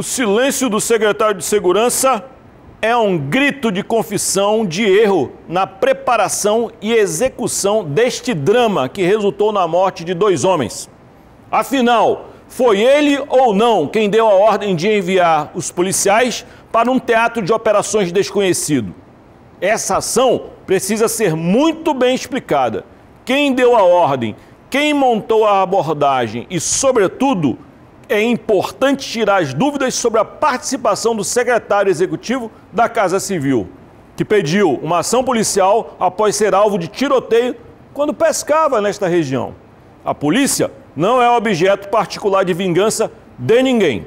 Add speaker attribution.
Speaker 1: O silêncio do secretário de Segurança é um grito de confissão de erro na preparação e execução deste drama que resultou na morte de dois homens. Afinal, foi ele ou não quem deu a ordem de enviar os policiais para um teatro de operações desconhecido? Essa ação precisa ser muito bem explicada. Quem deu a ordem, quem montou a abordagem e, sobretudo, é importante tirar as dúvidas sobre a participação do secretário executivo da Casa Civil, que pediu uma ação policial após ser alvo de tiroteio quando pescava nesta região. A polícia não é objeto particular de vingança de ninguém.